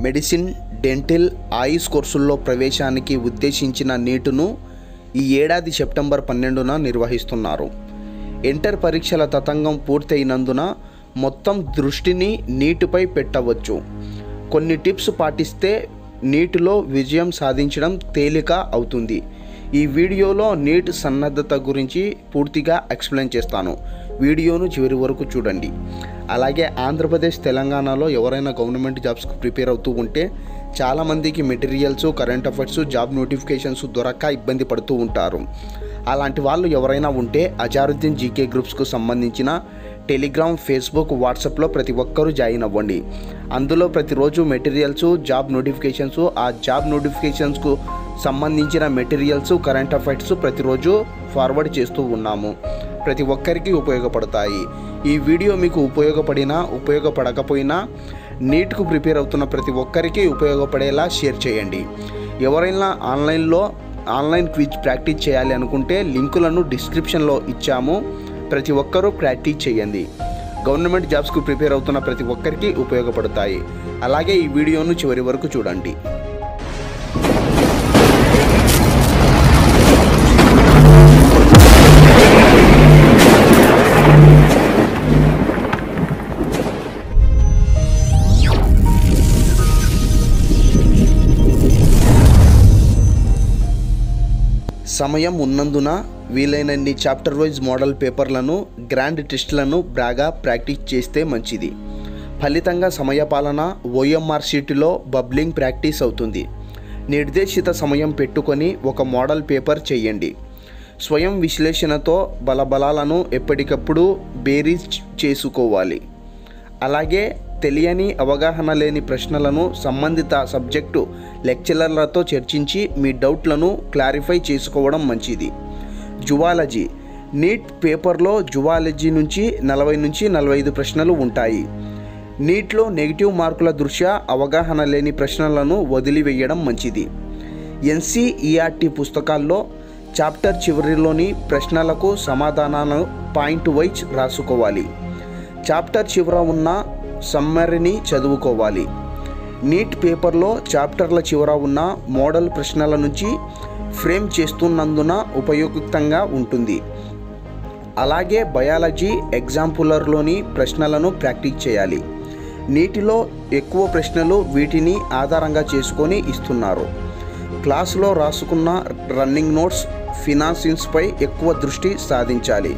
Medicine డెంటిల్ ఆయుష్ కోర్సుల్లో ప్రవేశానికి ఉద్దేశించిన నీటును ఈ ఏడాది సెప్టెంబర్ పన్నెండున నిర్వహిస్తున్నారు. ఇంటర్ పరీక్షల తతంగం పూర్తయినందున మొత్తం దృష్టిని నీటిపై పెట్టవచ్చు. కొన్ని టిప్స్ పాటిస్తే నీటిలో విజయం సాధించడం తేలిక అవుతుంది. ఈ వీడియోలో నీట్ సన్నద్ధత గురించి పూర్తిగా ఎక్స్ప్లెయిన్ చేస్తాను. వీడియోను చివరి వరకు చూడండి. అలాగే ఆంధ్రప్రదేశ్ తెలంగాణలో ఎవరైనా గవర్నమెంట్ జాబ్స్కి ప్రిపేర్ అవుతూ ఉంటే చాలామందికి materials current affairs job notifications దొరక్క ఇబ్బంది పడుతూ ఉంటారు. అలాంటి వాళ్ళు ఎవరైనా ఉంటే అజారుద్దీన్ జీకే గ్రూప్స్కు సంబంధించిన టెలిగ్రామ్ ఫేస్బుక్ వాట్సాప్లో ప్రతి ఒక్కరూ జాయిన్ అవ్వండి. అందులో ప్రతిరోజు మెటీరియల్స్ జాబ్ నోటిఫికేషన్స్ ఆ జాబ్ నోటిఫికేషన్స్కు సంబంధించిన మెటీరియల్స్ కరెంట్ అఫైర్స్ ప్రతిరోజు ఫార్వర్డ్ చేస్తూ ఉన్నాము. ప్రతి ఒక్కరికి ఉపయోగపడతాయి. ఈ వీడియో మీకు ఉపయోగపడినా ఉపయోగపడకపోయినా నీట్కు ప్రిపేర్ అవుతున్న ప్రతి ఒక్కరికి ఉపయోగపడేలా షేర్ చేయండి. ఎవరైనా ఆన్లైన్లో ఆన్లైన్ క్విజ్ ప్రాక్టీస్ చేయాలి అనుకుంటే లింకులను డిస్క్రిప్షన్లో ఇచ్చాము. ప్రతి ఒక్కరూ ప్రాక్టీస్ చేయండి. గవర్నమెంట్ జాబ్స్కు ప్రిపేర్ అవుతున్న ప్రతి ఒక్కరికి ఉపయోగపడతాయి. అలాగే ఈ వీడియోను చివరి వరకు చూడండి. సమయం ఉన్నందున వీలైనన్ని చాప్టర్ వైజ్ మోడల్ పేపర్లను గ్రాండ్ టెస్ట్లను బాగా ప్రాక్టీస్ చేస్తే మంచిది. ఫలితంగా సమయపాలన ఓఎంఆర్ షీట్లో బబ్లింగ్ ప్రాక్టీస్ అవుతుంది. నిర్దేశిత సమయం పెట్టుకొని ఒక మోడల్ పేపర్ చేయండి. స్వయం విశ్లేషణతో బలబలాలను ఎప్పటికప్పుడు బేరీజ్ చేసుకోవాలి. అలాగే తెలియని అవగాహన లేని ప్రశ్నలను సంబంధిత సబ్జెక్టు లెక్చరర్లతో చర్చించి మీ డౌట్లను క్లారిఫై చేసుకోవడం మంచిది. జువాలజీ. నీట్ పేపర్లో జువాలజీ నుంచి నలభై నుంచి నలభై ఐదు ప్రశ్నలు ఉంటాయి. నీట్లో నెగిటివ్ మార్కుల దృష్ట్యా అవగాహన లేని ప్రశ్నలను వదిలివేయడం మంచిది. ఎన్సీఈఆర్టీ పుస్తకాల్లో చాప్టర్ చివరిలోని ప్రశ్నలకు సమాధానాలను పాయింట్ వైజ్ రాసుకోవాలి. చాప్టర్ చివర ఉన్న సమ్మరిని చదువుకోవాలి. నీట్ పేపర్లో చాప్టర్ల చివర ఉన్న మోడల్ ప్రశ్నల నుంచి ఫ్రేమ్ చేస్తున్నందున ఉపయుక్తంగా ఉంటుంది. అలాగే బయాలజీ ఎగ్జాంపులర్లోని ప్రశ్నలను ప్రాక్టీస్ చేయాలి. నీటిలో ఎక్కువ ప్రశ్నలు వీటిని ఆధారంగా చేసుకొని ఇస్తున్నారు. క్లాసులో రాసుకున్న రన్నింగ్ నోట్స్ ఫినాన్సిన్స్పై ఎక్కువ దృష్టి సాధించాలి.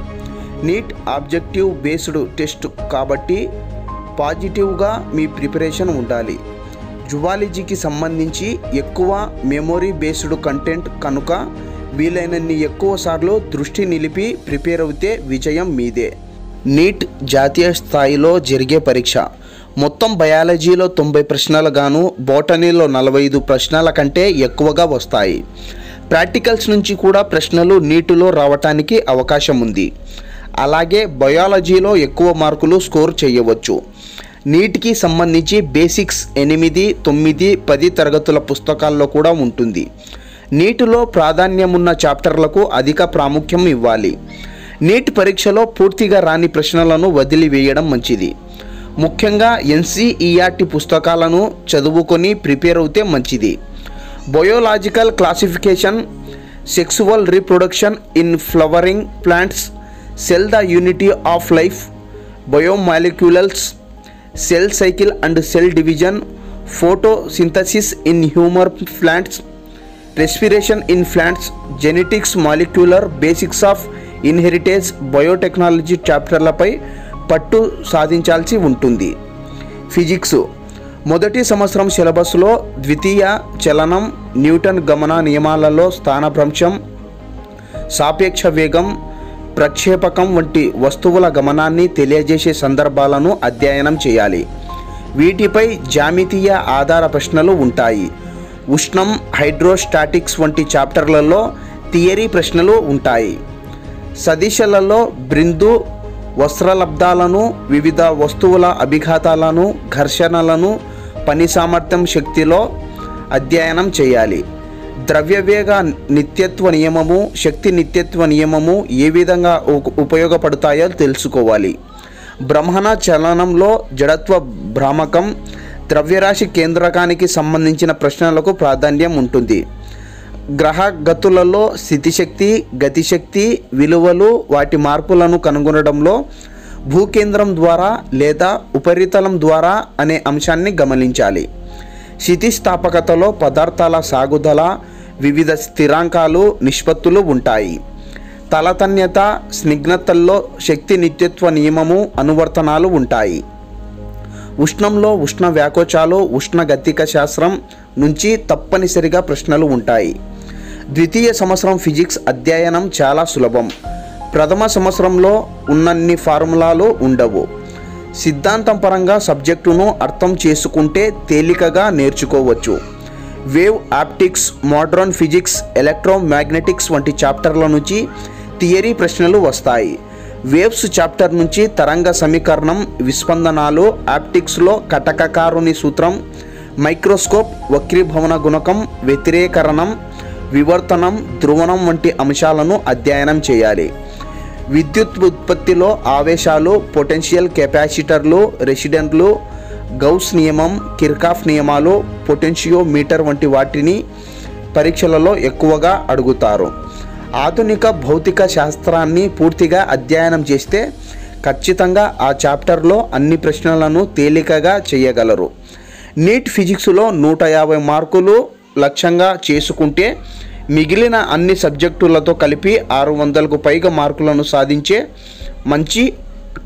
నీట్ ఆబ్జెక్టివ్ బేస్డ్ టెస్ట్ కాబట్టి పాజిటివ్గా మీ ప్రిపరేషన్ ఉండాలి. జువాలజీకి సంబంధించి ఎక్కువ మెమొరీ బేస్డ్ కంటెంట్ కనుక వీలైనన్ని ఎక్కువసార్లు దృష్టి నిలిపి ప్రిపేర్ అవుతే విజయం మీదే. నీట్ జాతీయ స్థాయిలో జరిగే పరీక్ష. మొత్తం బయాలజీలో తొంభై ప్రశ్నలు గాను బోటనీలో నలభై ఐదు ప్రశ్నల కంటే ఎక్కువగా వస్తాయి. ప్రాక్టికల్స్ నుంచి కూడా ప్రశ్నలు నీటిలో రావటానికి అవకాశం ఉంది. అలాగే బయాలజీలో ఎక్కువ మార్కులు స్కోర్ చేయవచ్చు. నీటికి సంబంధించి బేసిక్స్ ఎనిమిది తొమ్మిది పది తరగతుల పుస్తకాల్లో కూడా ఉంటుంది. నీటిలో ప్రాధాన్యమున్న చాప్టర్లకు అధిక ప్రాముఖ్యం ఇవ్వాలి. నీట్ పరీక్షలో పూర్తిగా రాని ప్రశ్నలను వదిలివేయడం మంచిది. ముఖ్యంగా ఎన్సీఈఆర్టీ పుస్తకాలను చదువుకొని ప్రిపేర్ అవుతే మంచిది. Biological classification sexual reproduction in flowering plants cell the unity of life biomolecules cell cycle and cell division photosynthesis in higher plants respiration in plants genetics molecular basics of inheritance biotechnology చాప్టర్లపై పట్టు సాధించాల్సి ఉంటుంది. Physics. మొదటి సంవత్సరం సిలబస్లో ద్వితీయ చలనం Newton గమన నియమాలలో స్థానభ్రంశం సాపేక్ష వేగం ప్రక్షేపకం వంటి వస్తువుల గమనాన్ని తెలియజేసే సందర్భాలను అధ్యయనం చేయాలి. వీటిపై జామితీయ ఆధార ప్రశ్నలు ఉంటాయి. ఉష్ణం హైడ్రోస్టాటిక్స్ వంటి చాప్టర్లలో థియరీ ప్రశ్నలు ఉంటాయి. సదిశలలో బృందు వస్త్రలబ్ధాలను వివిధ వస్తువుల అభిఘాతాలను ఘర్షణలను పని సామర్థ్యం శక్తిలో అధ్యయనం చేయాలి. ద్రవ్యవేగ నిత్యత్వ నియమము శక్తి నిత్యత్వ నియమము ఏ విధంగా ఉపయోగపడతాయో తెలుసుకోవాలి. బ్రహ్మణ చలనంలో జడత్వ భ్రామకం ద్రవ్యరాశి కేంద్రకానికి సంబంధించిన ప్రశ్నలకు ప్రాధాన్యం ఉంటుంది. గ్రహ గతులలో స్థితిశక్తి గతిశక్తి విలువలు వాటి మార్పులను కనుగొనడంలో భూకేంద్రం ద్వారా లేదా ఉపరితలం ద్వారా అనే అంశాన్ని గమనించాలి. స్థితిస్థాపకతలో పదార్థాల సాగుదల వివిధ స్థిరాంకాలు నిష్పత్తులు ఉంటాయి. తలతన్యత స్నిగ్ధతల్లో శక్తి నిత్యత్వ నియమము అనువర్తనాలు ఉంటాయి. ఉష్ణంలో ఉష్ణ వ్యాకోచాలు ఉష్ణగతిక శాస్త్రం నుంచి తప్పనిసరిగా ప్రశ్నలు ఉంటాయి. ద్వితీయ సంవత్సరం ఫిజిక్స్ అధ్యయనం చాలా సులభం. ప్రథమ సంవత్సరంలో ఉన్నన్ని ఫార్ములాలు ఉండవు. సిద్ధాంతం పరంగా సబ్జెక్టును అర్థం చేసుకుంటే తేలికగా నేర్చుకోవచ్చు. Wave optics modern physics electromagnetics వంటి చాప్టర్ల నుంచి థియరీ ప్రశ్నలు వస్తాయి. వేవ్స్ చాప్టర్ నుంచి తరంగ సమీకరణం విస్పందనాలు ఆప్టిక్స్లో కటకకారుని సూత్రం మైక్రోస్కోప్ వక్రీభవన గుణకం వ్యతిరేకరణం వివర్తనం ధ్రువణం వంటి అంశాలను అధ్యయనం చేయాలి. విద్యుత్ ఉత్పత్తిలో ఆవేశాలు పొటెన్షియల్ కెపాసిటర్లు రెసిడెంట్లు గౌస్ నియమం కిర్కాఫ్ నియమాలు పొటెన్షియోమీటర్ వంటి వాటిని పరీక్షలలో ఎక్కువగా అడుగుతారు. ఆధునిక భౌతిక శాస్త్రాన్ని పూర్తిగా అధ్యయనం చేస్తే ఖచ్చితంగా ఆ చాప్టర్లో అన్ని ప్రశ్నలను తేలికగా చేయగలరు. నీట్ ఫిజిక్స్లో నూట యాభై మార్కులు లక్ష్యంగా చేసుకుంటే మిగిలిన అన్ని సబ్జెక్టులతో కలిపి ఆరు వందలకు పైగా మార్కులను సాధించే మంచి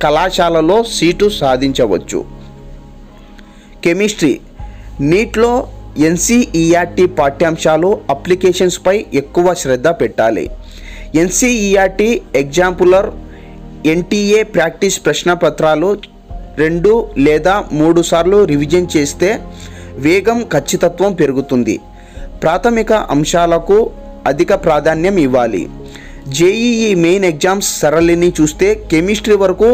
కళాశాలలో సీటు సాధించవచ్చు. కెమిస్ట్రీ. నీట్లో ఎన్సీఈఆర్టీ పాఠ్యాంశాలు అప్లికేషన్స్పై ఎక్కువ శ్రద్ధ పెట్టాలి. ఎన్సీఈఆర్టీ ఎగ్జాంపులర్ ఎన్టీఏ ప్రాక్టీస్ ప్రశ్నపత్రాలు రెండు లేదా మూడు సార్లు రివిజన్ చేస్తే వేగం ఖచ్చితత్వం పెరుగుతుంది. ప్రాథమిక అంశాలకు అధిక ప్రాధాన్యం ఇవ్వాలి. జేఈఈ మెయిన్ ఎగ్జామ్స్ సరళిని చూస్తే కెమిస్ట్రీ వరకు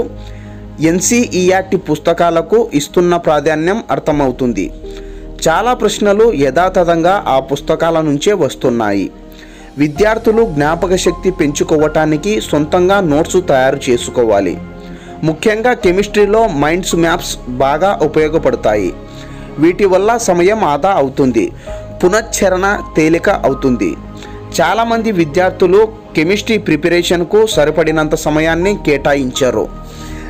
ఎన్సీఈఆర్టి పుస్తకాలకు ఇస్తున్న ప్రాధాన్యం అర్థమవుతుంది. చాలా ప్రశ్నలు యథాతథంగా ఆ పుస్తకాల నుంచే వస్తున్నాయి. విద్యార్థులు జ్ఞాపక శక్తి పెంచుకోవటానికి సొంతంగా నోట్స్ తయారు చేసుకోవాలి. ముఖ్యంగా కెమిస్ట్రీలో మైండ్స్ మ్యాప్స్ బాగా ఉపయోగపడతాయి. వీటి వల్ల సమయం ఆదా అవుతుంది. పునశ్చరణ తేలిక అవుతుంది. చాలామంది విద్యార్థులు కెమిస్ట్రీ ప్రిపరేషన్కు సరిపడినంత సమయాన్ని కేటాయించారు.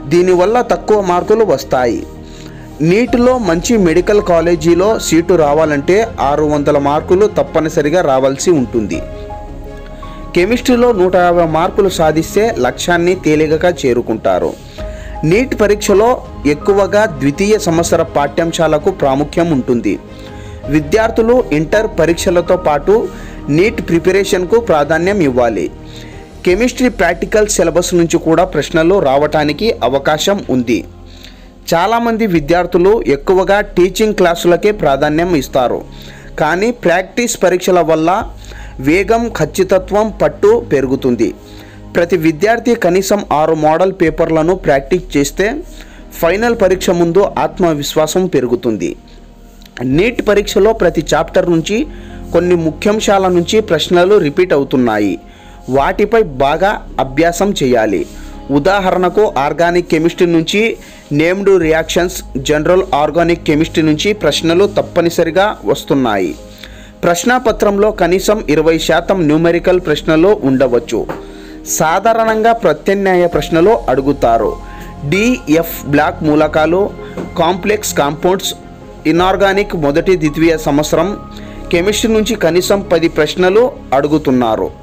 దీనివల్ల తక్కువ మార్కులు వస్తాయి. నీటిలో మంచి మెడికల్ కాలేజీలో సీటు రావాలంటే ఆరు వందల మార్కులు తప్పనిసరిగా రావాల్సి ఉంటుంది. కెమిస్ట్రీలో నూట యాభై మార్కులు సాధిస్తే లక్ష్యాన్ని తేలికగా చేరుకుంటారు. నీట్ పరీక్షలో ఎక్కువగా ద్వితీయ సంవత్సర పాఠ్యాంశాలకు ప్రాముఖ్యం ఉంటుంది. విద్యార్థులు ఇంటర్ పరీక్షలతో పాటు నీట్ ప్రిపరేషన్కు ప్రాధాన్యం ఇవ్వాలి. కెమిస్ట్రీ ప్రాక్టికల్ సిలబస్ నుంచి కూడా ప్రశ్నలు రావటానికి అవకాశం ఉంది. చాలామంది విద్యార్థులు ఎక్కువగా టీచింగ్ క్లాసులకే ప్రాధాన్యం ఇస్తారు. కానీ ప్రాక్టీస్ పరీక్షల వల్ల వేగం ఖచ్చితత్వం పట్టు పెరుగుతుంది. ప్రతి విద్యార్థి కనీసం ఆరు మోడల్ పేపర్లను ప్రాక్టీస్ చేస్తే ఫైనల్ పరీక్ష ముందు ఆత్మవిశ్వాసం పెరుగుతుంది. నీట్ పరీక్షలో ప్రతి చాప్టర్ నుంచి కొన్ని ముఖ్యాంశాల నుంచి ప్రశ్నలు రిపీట్ అవుతున్నాయి. వాటిపై బాగా అభ్యాసం చేయాలి. ఉదాహరణకు ఆర్గానిక్ కెమిస్ట్రీ నుంచి named reactions general organic chemistry నుంచి ప్రశ్నలు తప్పనిసరిగా వస్తున్నాయి. ప్రశ్నాపత్రంలో కనీసం ఇరవై శాతం న్యూమెరికల్ ప్రశ్నలు ఉండవచ్చు. సాధారణంగా ప్రత్యామ్నాయ ప్రశ్నలు అడుగుతారు. డిఎఫ్ బ్లాక్ మూలకాలు కాంప్లెక్స్ కాంపౌండ్స్ ఇనార్గానిక్ మొదటి ద్వితీయ సంవత్సరం కెమిస్ట్రీ నుంచి కనీసం పది ప్రశ్నలు అడుగుతున్నారు.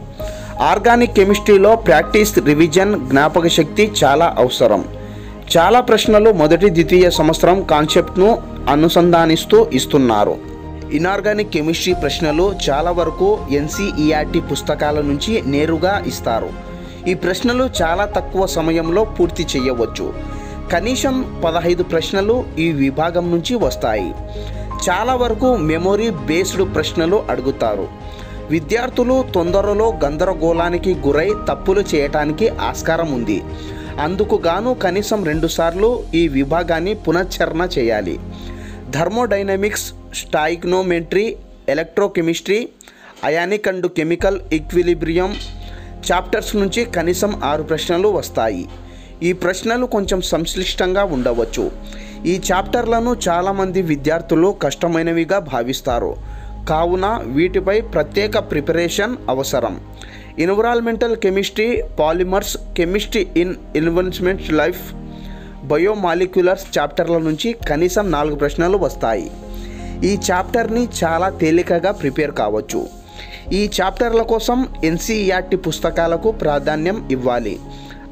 ఆర్గానిక్ కెమిస్ట్రీలో ప్రాక్టీస్ రివిజన్ జ్ఞాపక శక్తి చాలా అవసరం. చాలా ప్రశ్నలు మొదటి ద్వితీయ సంవత్సరం కాన్సెప్ట్ను అనుసంధానిస్తూ ఇస్తున్నారు. ఇనార్గానిక్ కెమిస్ట్రీ ప్రశ్నలు చాలా వరకు ఎన్సీఈఆర్టీ పుస్తకాల నుంచి నేరుగా ఇస్తారు. ఈ ప్రశ్నలు చాలా తక్కువ సమయంలో పూర్తి చేయవచ్చు. కనీసం పదహైదు ప్రశ్నలు ఈ విభాగం నుంచి వస్తాయి. చాలా వరకు మెమొరీ బేస్డ్ ప్రశ్నలు అడుగుతారు. విద్యార్థులు తొందరలో గందరగోళానికి గురై తప్పులు చేయటానికి ఆస్కారం ఉంది. అందుకు గాను కనీసం రెండుసార్లు ఈ విభాగాన్ని పునశ్చరణ చేయాలి. Thermodynamics stoichiometry electrochemistry ionic and chemical equilibrium chapters నుంచి కనీసం ఆరు ప్రశ్నలు వస్తాయి. ఈ ప్రశ్నలు కొంచెం సంశ్లిష్టంగా ఉండవచ్చు. ఈ చాప్టర్లను చాలామంది విద్యార్థులు కష్టమైనవిగా భావిస్తారు. కావున వీటిపై ప్రత్యేక ప్రిపరేషన్ అవసరం. Environmental chemistry polymers chemistry in investment life biomolecules చాప్టర్ల నుంచి కనీసం నాలుగు ప్రశ్నలు వస్తాయి. ఈ చాప్టర్ని చాలా తేలికగా ప్రిపేర్ కావచ్చు. ఈ చాప్టర్ల కోసం ఎన్సీఈఆర్టీ పుస్తకాలకు ప్రాధాన్యం ఇవ్వాలి.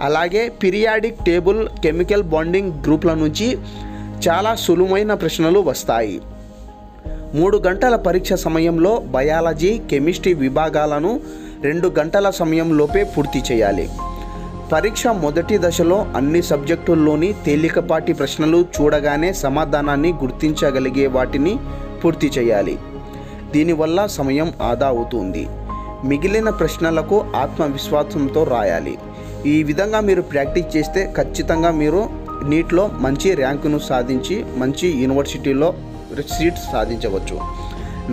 అలాగే పీరియాడిక్ టేబుల్ కెమికల్ బాండింగ్ గ్రూప్ల నుంచి చాలా సులువైన ప్రశ్నలు వస్తాయి. మూడు గంటల పరీక్ష సమయంలో బయాలజీ కెమిస్ట్రీ విభాగాలను రెండు గంటల సమయంలోపే పూర్తి చేయాలి. పరీక్ష మొదటి దశలో అన్ని సబ్జెక్టుల్లోని తేలికపాటి ప్రశ్నలు చూడగానే సమాధానాన్ని గుర్తించగలిగే వాటిని పూర్తి చేయాలి. దీనివల్ల సమయం ఆదా అవుతుంది. మిగిలిన ప్రశ్నలకు ఆత్మవిశ్వాసంతో రాయాలి. ఈ విధంగా మీరు ప్రాక్టీస్ చేస్తే ఖచ్చితంగా మీరు నీట్లో మంచి ర్యాంకును సాధించి మంచి యూనివర్సిటీలో సీట్స్ సాధించవచ్చు.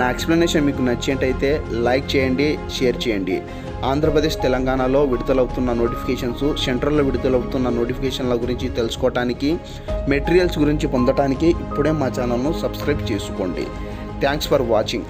నా ఎక్స్ప్లెనేషన్ మీకు నచ్చినట్టయితే లైక్ చేయండి షేర్ చేయండి. ఆంధ్రప్రదేశ్ తెలంగాణలో విడుదలవుతున్న నోటిఫికేషన్స్ సెంట్రల్లో విడుదలవుతున్న నోటిఫికేషన్ల గురించి తెలుసుకోవటానికి మెటీరియల్స్ గురించి పొందటానికి ఇప్పుడే మా ఛానల్ను సబ్స్క్రైబ్ చేసుకోండి. Thanks for watching